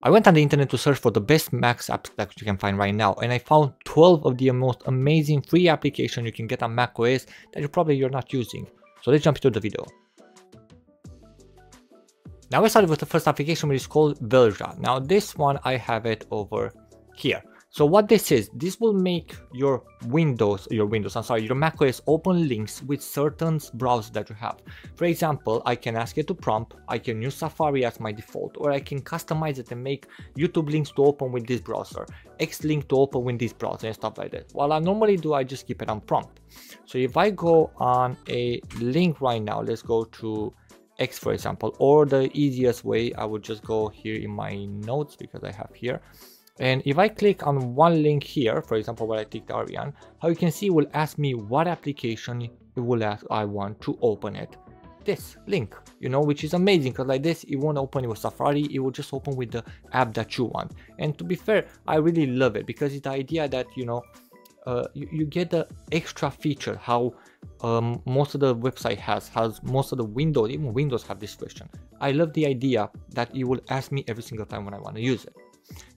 I went on the internet to search for the best Mac apps that you can find right now and I found 12 of the most amazing free applications you can get on macOS that you probably you're not using. So let's jump into the video. Now we started with the first application which is called Velja. Now this one I have it over here. So what this is, this will make your Windows, your Windows, I'm sorry, your macOS open links with certain browsers that you have. For example, I can ask it to prompt, I can use Safari as my default, or I can customize it and make YouTube links to open with this browser, Xlink to open with this browser and stuff like that. What I normally do, I just keep it on prompt. So if I go on a link right now, let's go to X for example, or the easiest way, I would just go here in my notes because I have here and if I click on one link here, for example, where I clicked Orion, how you can see it will ask me what application it will ask I want to open it. This link, you know, which is amazing because like this, it won't open with Safari, it will just open with the app that you want. And to be fair, I really love it because it's the idea that, you know, uh, you, you, get the extra feature how um, most of the website has has most of the windows even windows have this question i love the idea that it will ask me every single time when i want to use it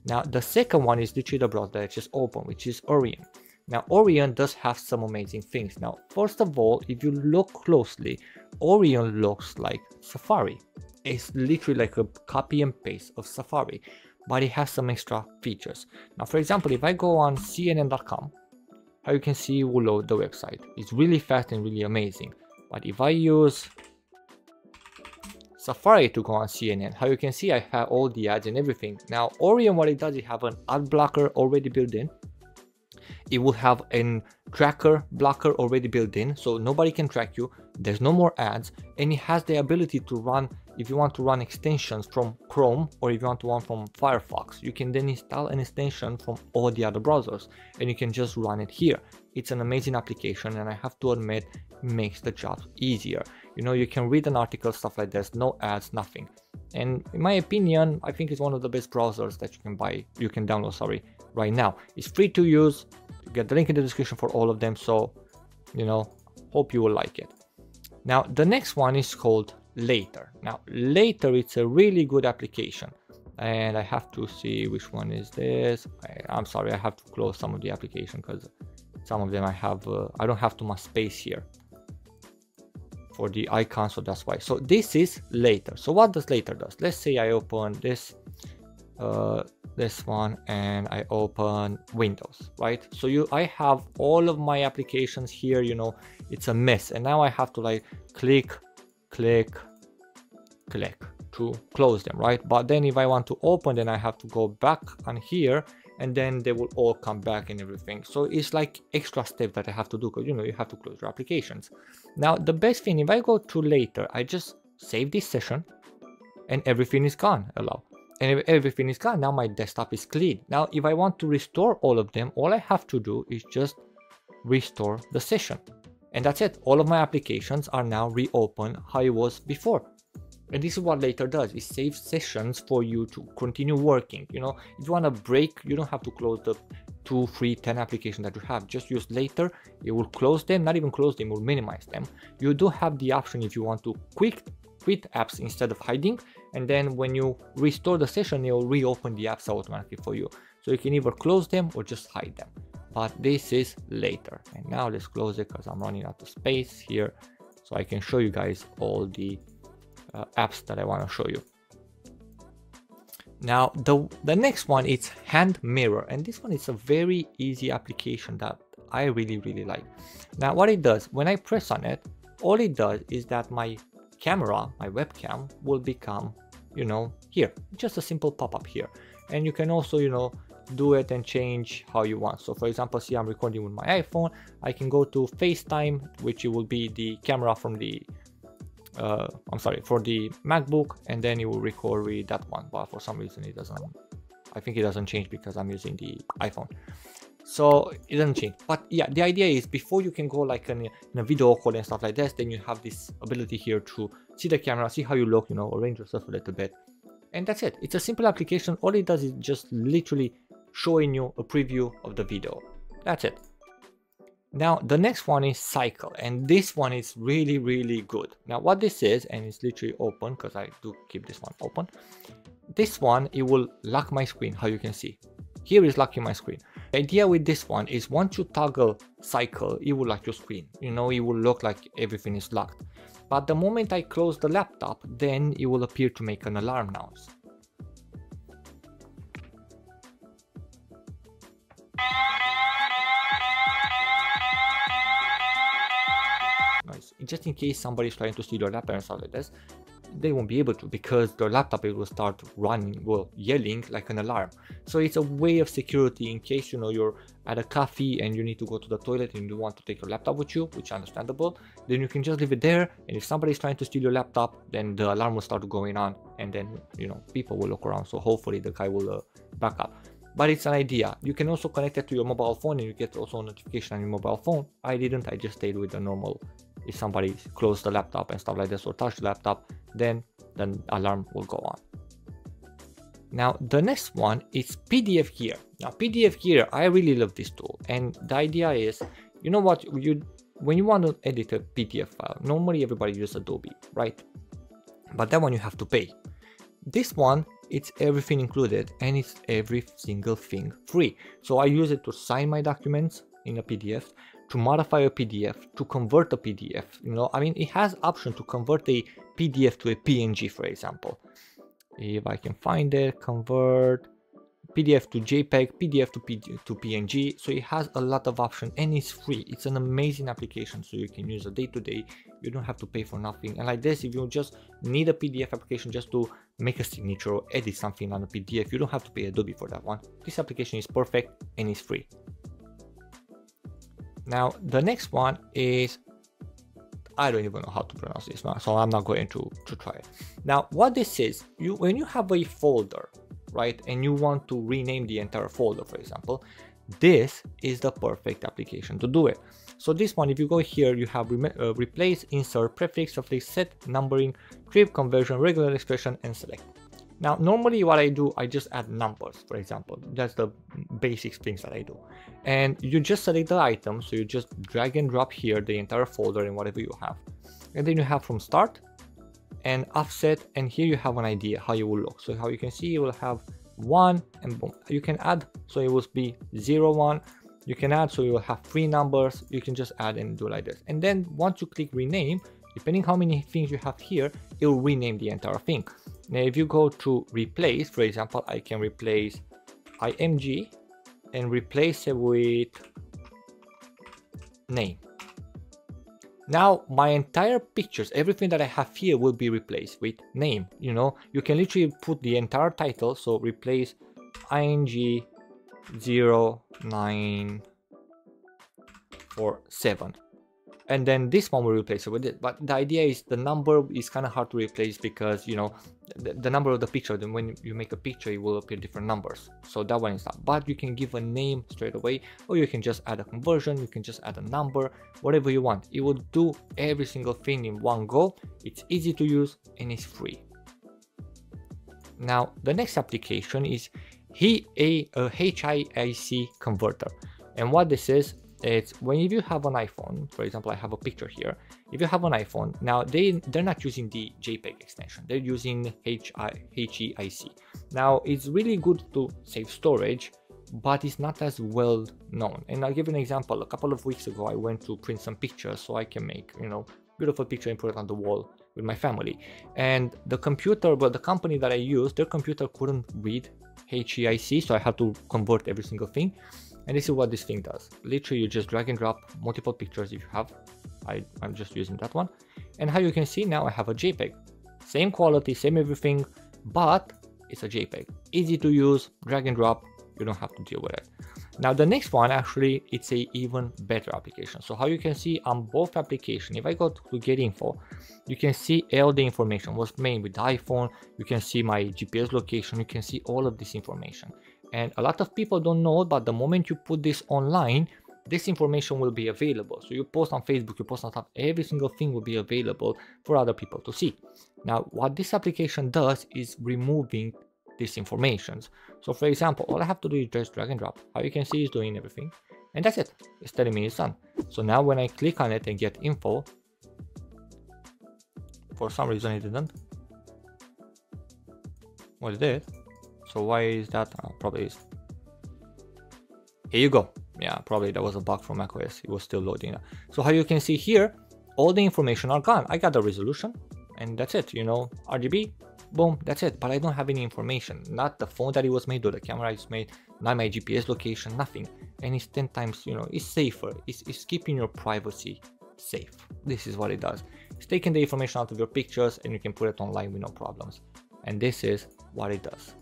now the second one is literally the browser that I just opened, which is Orion. Now Orion does have some amazing things. Now first of all, if you look closely, Orion looks like Safari. It's literally like a copy and paste of Safari, but it has some extra features. Now for example, if I go on cnn.com, how you can see will load the website. It's really fast and really amazing. But if I use Safari to go on CNN. How you can see I have all the ads and everything. Now Orion what it does it have an ad blocker already built in. It will have an tracker blocker already built in so nobody can track you. There's no more ads and it has the ability to run if you want to run extensions from Chrome or if you want to run from Firefox. You can then install an extension from all the other browsers and you can just run it here. It's an amazing application and I have to admit makes the job easier you know you can read an article stuff like this no ads nothing. And in my opinion i think it's one of the best browsers that you can buy you can download sorry right now. It's free to use. You get the link in the description for all of them. So you know hope you will like it. Now the next one is called later. Now later it's a really good application. And i have to see which one is this. I, am sorry i have to close some of the application because some of them i have uh, i don't have too much space here for the icon so that's why so this is later so what does later does let's say i open this uh, this one and I open Windows, right? So you, I have all of my applications here, you know, it's a mess. And now I have to like click, click, click to close them, right? But then if I want to open, then I have to go back on here and then they will all come back and everything. So it's like extra step that I have to do because you know you have to close your applications. Now the best thing if I go to later, I just save this session and everything is gone. Allow. And everything is gone, now my desktop is clean. Now if I want to restore all of them, all I have to do is just restore the session. And that's it. All of my applications are now reopened how it was before. And this is what later does. It saves sessions for you to continue working. You know, if you want to break, you don't have to close the two, three ten applications that you have. Just use later. It will close them, not even close them, will minimize them. You do have the option if you want to quick quit apps instead of hiding. And then when you restore the session, it will reopen the apps automatically for you. So you can either close them or just hide them. But this is later. And now let's close it because I'm running out of space here. So I can show you guys all the uh, apps that I want to show you. Now the, the next one is Hand Mirror and this one is a very easy application that I really really like. Now what it does, when I press on it, all it does is that my camera, my webcam will become, you know, here. Just a simple pop-up here. And you can also, you know, do it and change how you want. So for example, see I'm recording with my iPhone, I can go to FaceTime, which will be the camera from the uh, I'm sorry, for the MacBook, and then it will record with that one. But for some reason, it doesn't. I think it doesn't change because I'm using the iPhone. So it doesn't change. But yeah, the idea is before you can go like in a, in a video call and stuff like this, then you have this ability here to see the camera, see how you look, you know, arrange yourself a little bit. And that's it. It's a simple application. All it does is just literally showing you a preview of the video. That's it. Now the next one is Clyde and this one is really really good. Now what this is and it's literally open because I do keep this one open. this one, it will lock my screen, how you can see. Here is locking my screen. The idea with this one is once you toggle Clyde, it will lock your screen. You know, it will look like everything is locked. But the moment I close the laptop, then it will appear to make an alarm noise. Just in case somebody is trying to steal your laptop and stuff like this, they won't be able to because their laptop will start running, well, yelling like an alarm. So it's a way of security in case you know you're at a cafe and you need to go to the toilet and you want to take your laptop with you, which is understandable. Then you can just leave it there, and if somebody is trying to steal your laptop, then the alarm will start going on, and then you know people will look around. So hopefully the guy will uh, back up. But it's an idea. You can also connect it to your mobile phone and you get also a notification on your mobile phone. I didn't, I just stayed with the normal if somebody closed the laptop and stuff like this or touched the laptop, then the alarm will go on. Now the next one is PDF Gear. Now PDF Gear, I really love this tool and the idea is, you know what, you when you want to edit a PDF file, normally everybody uses Adobe, right? But that one you have to pay. This one, it's everything included and it's every single thing free. So I use it to sign my documents in a PDF, to modify a PDF, to convert a PDF. You know, I mean, it has option to convert a PDF to a PNG, for example. If I can find it, convert PDF to JPEG, PDF to, to PNG. So it has a lot of options and it's free. It's an amazing application. So you can use it day to day. You don't have to pay for nothing. And like this, if you just need a PDF application just to make a signature or edit something on a PDF, you don't have to pay Adobe for that one. This application is perfect and it's free. Now, the next one is, I don't even know how to pronounce this one, so I'm not going to, to try it. Now, what this is, you when you have a folder, right, and you want to rename the entire folder, for example, this is the perfect application to do it. So this one, if you go here, you have re uh, replace, insert, prefix, suffix, set, numbering, trip, conversion, regular expression, and select. Now, normally what I do, I just add numbers, for example. That's the basic things that I do. And you just select the item, so you just drag and drop here the entire folder and whatever you have. And then you have from start and offset, and here you have an idea how you will look. So how you can see, you will have one and boom. You can add, so it will be zero, one. You can add, so you will have three numbers. You can just add and do like this. And then once you click rename, depending how many things you have here, it will rename the entire thing. Now, if you go to replace, for example, I can replace img and replace it with name. Now my entire pictures, everything that I have here will be replaced with name. You know, you can literally put the entire title. So replace ing 0947 and then this one will replace it. With it but the idea is the number is kind of hard to replace because you know the, the, number of the picture then when you make a picture it will appear different numbers. So that one is not but you can give a name straight away or you can just add a conversion you can just add a number whatever you want. It will do every single thing in one go. It's easy to use and it's free. Now the next application is HEIC converter. And what this is it's when if you have an iphone for example i have a picture here. If you have an iphone now they they're not using the jpeg extension. They're using heic now it's really good to save storage but it's not as well known. And i'll give you an example. A couple of weeks ago i went to print some pictures so i can make you know beautiful picture and put it on the wall with my family. And the computer well the company that i used their computer couldn't read heic so i had to convert every single thing and this is what this thing does. Literally, you just drag and drop multiple pictures if you have. I, I'm just using that one. And how you can see now I have a JPEG. Same quality, same everything, but it's a JPEG. Easy to use, drag and drop, you don't have to deal with it. Now the next one actually it's a even better application. So how you can see on both application, if I go to get info, you can see all the information was made with the iPhone. You can see my GPS location. You can see all of this information. And a lot of people don't know, but the moment you put this online, this information will be available. So you post on Facebook, you post on top, every single thing will be available for other people to see. Now, what this application does is removing these informations. So for example, all I have to do is just drag and drop. How you can see is doing everything. And that's it. It's telling me it's done. So now when I click on it and get info, for some reason it didn't. What is it? So why is that? Oh, probably is. Here you go. Yeah, probably that was a bug from macOS. It was still loading. So how you can see here, all the information are gone. I got the resolution and that's it. You know, RGB, boom, that's it. But I don't have any information. Not the phone that it was made or the camera is made, not my GPS location, nothing. And it's 10 times, you know, it's safer. It's, it's keeping your privacy safe. This is what it does. It's taking the information out of your pictures and you can put it online with no problems. And this is what it does.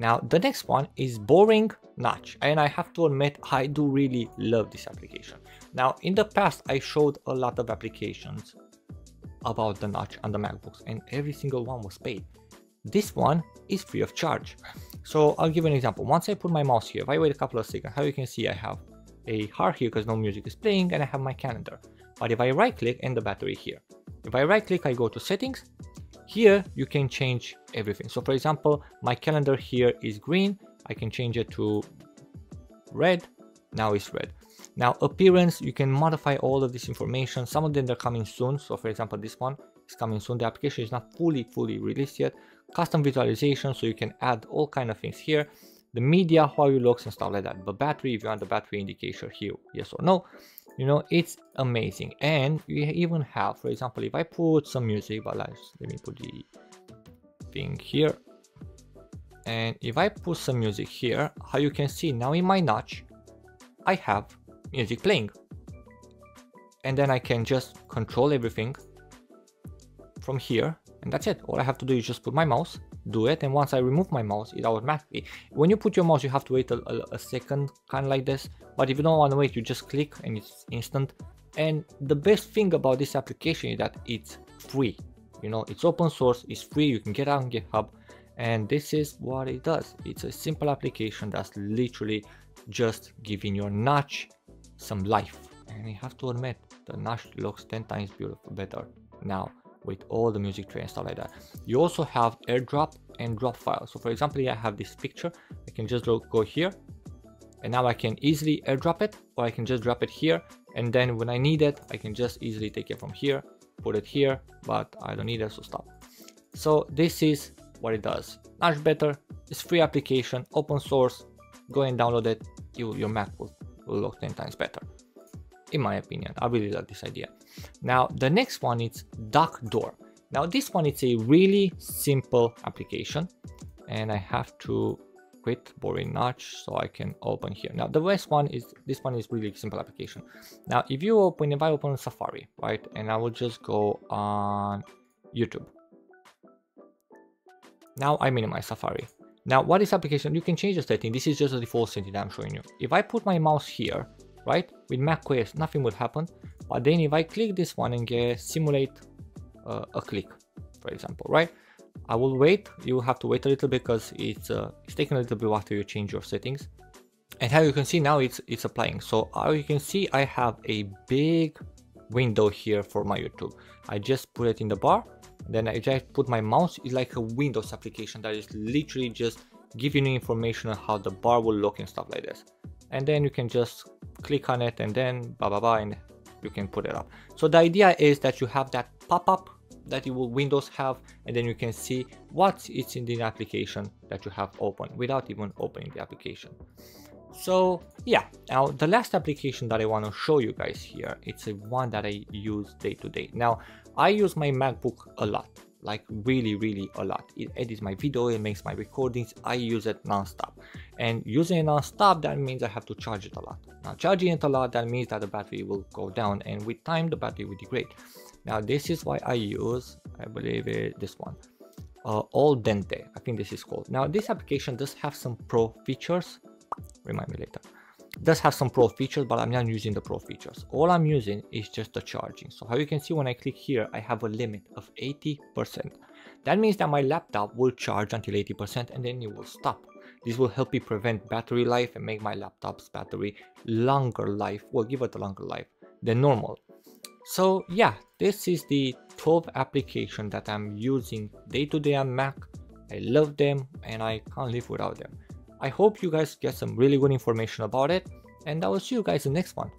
Now, the next one is boring notch. And I have to admit, I do really love this application. Now, in the past, I showed a lot of applications about the notch on the MacBooks and every single one was paid. This one is free of charge. So I'll give an example. Once I put my mouse here, if I wait a couple of seconds, how you can see I have a heart here because no music is playing and I have my calendar. But if I right click and the battery here, if I right click, I go to settings. Here you can change everything. So for example, my calendar here is green. I can change it to red. Now it's red. Now appearance, you can modify all of this information. Some of them are coming soon. So for example, this one is coming soon. The application is not fully, fully released yet. Custom visualization, so you can add all kind of things here. The media, how it looks and stuff like that. The battery, if you want the battery indicator here, yes or no. You know, it's amazing. And you even have, for example, if I put some music, but let's, let me put the thing here. And if I put some music here, how you can see now in my notch, I have music playing. And then I can just control everything from here and that's it. All I have to do is just put my mouse, do it, and once I remove my mouse, it automatically. When you put your mouse, you have to wait a, a, a second, kind of like this. But if you don't want to wait, you just click and it's instant. And the best thing about this application is that it's free. You know, it's open source, it's free, you can get it on GitHub. And this is what it does. It's a simple application that's literally just giving your notch some life. And you have to admit, the notch looks 10 times beautiful better now with all the music tray and stuff like that. You also have airdrop and drop files. So for example, I have this picture, I can just go here and now I can easily airdrop it or I can just drop it here. And then when I need it, I can just easily take it from here, put it here, but I don't need it, so stop. So this is what it does. Much better, it's free application, open source, go and download it, you, your Mac will, will look 10 times better. In my opinion, I really like this idea. Now, the next one is Dock Door. Now, this one is a really simple application and I have to quit boring notch so I can open here. Now, the best one is, this one is really simple application. Now, if you open, if I open Safari, right, and I will just go on YouTube. Now I minimize Safari. Now, what is application? You can change the setting. This is just a default setting I'm showing you. If I put my mouse here, right, with macOS, nothing would happen. But then if I click this one and get simulate uh, a click, for example, right? I will wait. You have to wait a little bit because it's uh, it's taking a little bit after you change your settings. And how you can see now it's it's applying. So as you can see I have a big window here for my YouTube. I just put it in the bar. Then I just put my mouse. It's like a Windows application that is literally just giving you information on how the bar will look and stuff like this. And then you can just click on it and then blah blah blah and you can put it up. So the idea is that you have that pop-up that you will Windows have and then you can see what is in the application that you have open without even opening the application. So yeah, now the last application that I want to show you guys here, it's a one that I use day to day. Now I use my MacBook a lot, like really, really a lot. It edits my video, it makes my recordings, I use it non-stop. And using it non-stop, that means I have to charge it a lot. Now charging it a lot, that means that the battery will go down and with time the battery will degrade. Now this is why I use, I believe it, this one, uh, Aldente, I think this is called. Now this application does have some pro features, remind me later does have some pro features but i'm not using the pro features. All i'm using is just the charging. So how you can see when i click here i have a limit of 80 percent. That means that my laptop will charge until 80 percent and then it will stop. This will help me prevent battery life and make my laptop's battery longer life well give it a longer life than normal. So yeah this is the 12 application that i'm using day to day on mac. I love them and i can't live without them I hope you guys get some really good information about it and I will see you guys in the next one.